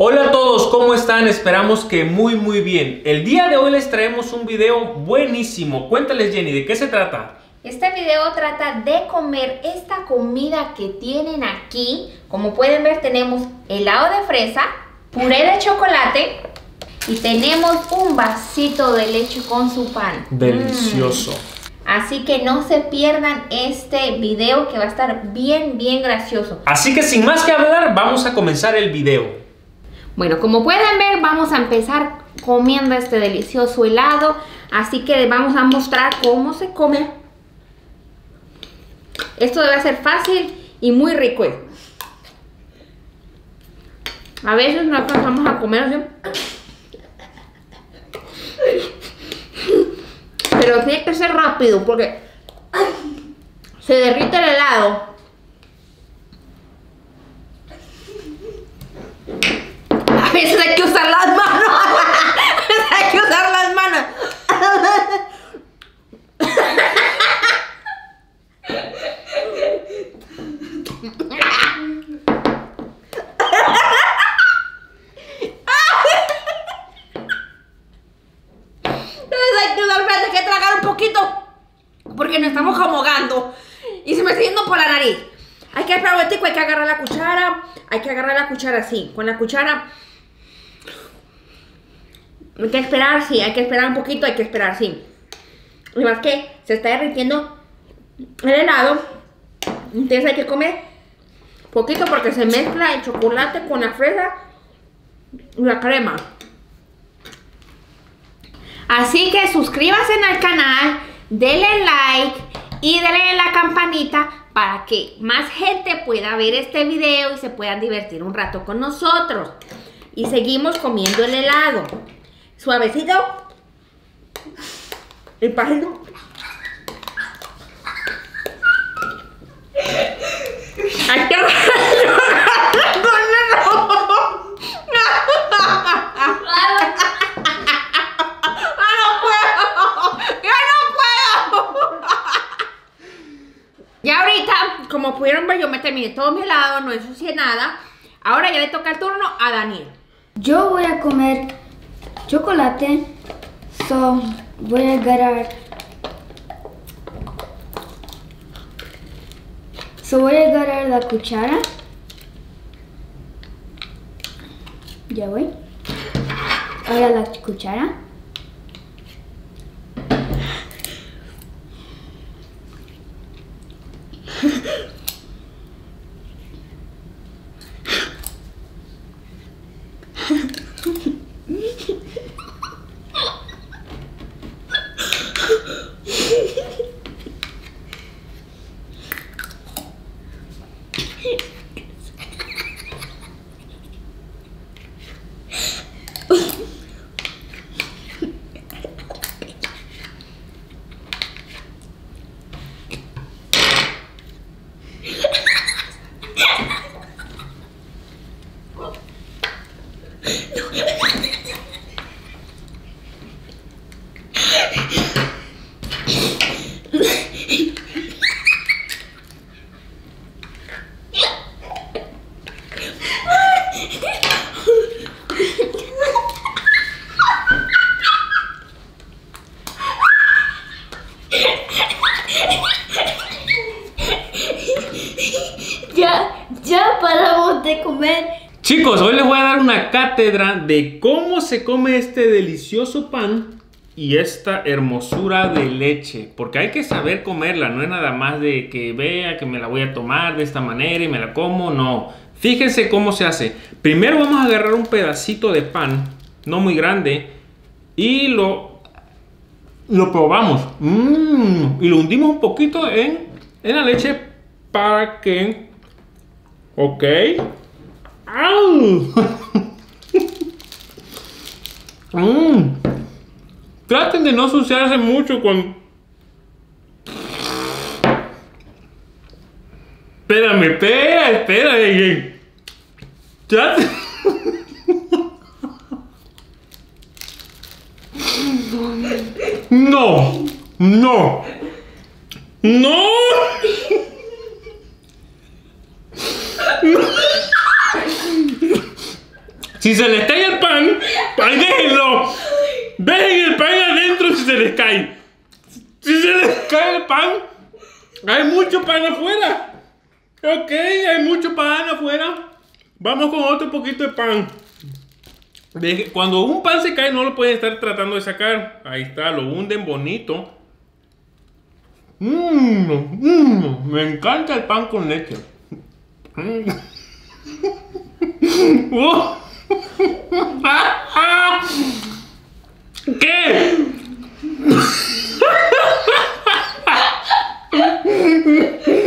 Hola a todos, ¿cómo están? Esperamos que muy muy bien. El día de hoy les traemos un video buenísimo. Cuéntales Jenny, ¿de qué se trata? Este video trata de comer esta comida que tienen aquí. Como pueden ver tenemos helado de fresa, puré de chocolate y tenemos un vasito de leche con su pan. Delicioso. Mm. Así que no se pierdan este video que va a estar bien, bien gracioso. Así que sin más que hablar, vamos a comenzar el video. Bueno, como pueden ver, vamos a empezar comiendo este delicioso helado. Así que vamos a mostrar cómo se come. Esto debe ser fácil y muy rico. A veces no alcanzamos a comer. Pero tiene que ser rápido porque se derrite el helado A veces hay que usar las manos. A veces hay que usar las manos. hay que usar, hay que tragar un poquito. Porque nos estamos ahogando. Y se me está Hay que esperar un hay que agarrar la cuchara. Hay que agarrar la cuchara así. Con la cuchara hay que esperar, sí, hay que esperar un poquito, hay que esperar, sí. Y más que se está derritiendo el helado. Entonces hay que comer poquito porque se mezcla el chocolate con la fresa y la crema. Así que suscríbase al canal, denle like y denle la campanita para que más gente pueda ver este video y se puedan divertir un rato con nosotros. Y seguimos comiendo el helado. Suavecito. El pájaro. Como pudieron ver, yo me terminé todo mi helado, no ensucié nada. Ahora ya le toca el turno a Daniel. Yo voy a comer chocolate. So, voy a agarrar. So, voy a agarrar la cuchara. Ya voy. Ahora la cuchara. Cute. Ya, ya paramos de comer. Chicos, hoy les voy a dar una cátedra de cómo se come este delicioso pan y esta hermosura de leche. Porque hay que saber comerla, no es nada más de que vea que me la voy a tomar de esta manera y me la como, no. Fíjense cómo se hace. Primero vamos a agarrar un pedacito de pan, no muy grande, y lo, lo probamos. Mm, y lo hundimos un poquito en, en la leche para que... Ok. ¡Au! Mm. Traten de no asociarse mucho con... Espérame, espera, espera. Traten... No, no, no. Si se les cae el pan, ahí déjenlo. Dejen el pan adentro si se les cae. Si se les cae el pan, hay mucho pan afuera. Ok, hay mucho pan afuera. Vamos con otro poquito de pan. Cuando un pan se cae, no lo pueden estar tratando de sacar. Ahí está, lo hunden bonito. Mmm, mmm, me encanta el pan con leche. Mm. ¿Qué?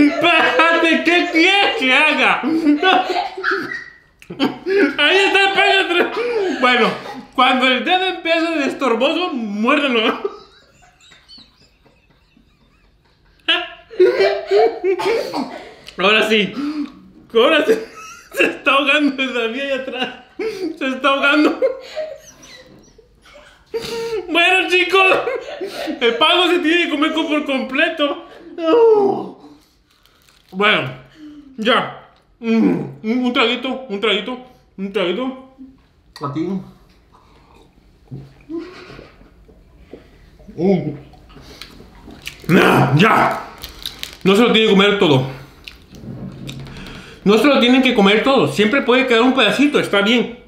Espérate, ¿qué quieres que haga? Ahí está atrás. Bueno, cuando el dedo empieza de estorboso, muérdelo. Ahora sí. Ahora. Se está ahogando David ahí atrás. Se está ahogando. Bueno, chicos. El pago se tiene que comer por completo. Bueno, ya. Mm, un traguito, un traguito, un traguito. A ti. Nah, ya. No se lo tiene que comer todo. No se lo tienen que comer todo. Siempre puede quedar un pedacito, está bien.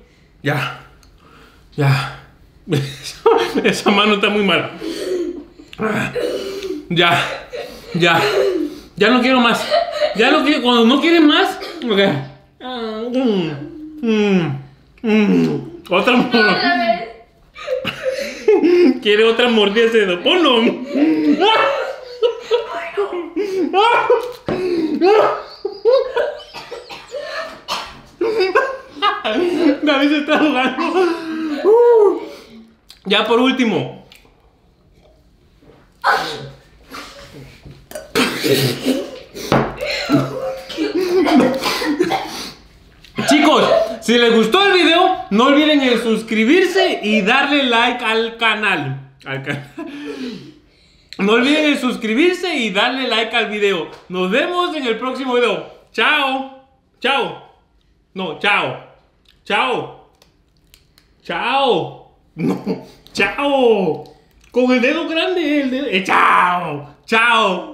Ya. Ya. Esa mano está muy mala. Ya. Ya. Ya no quiero más. Ya no quiero. Cuando no quieres más. ok. Ah, mm, mm, mm. Otra mordida. Quiere otra mordida ese dedo. Ponlo. David se está ahogando. Ya por último. Chicos, si les gustó el video, no olviden en suscribirse y darle like al canal. Al ca- No olviden en suscribirse y darle like al video. Nos vemos en el próximo video. Chao. Chao. No, chao. Chao. Chao. No. Chao. Con el dedo grande. El dedo. eh, chao. Chao.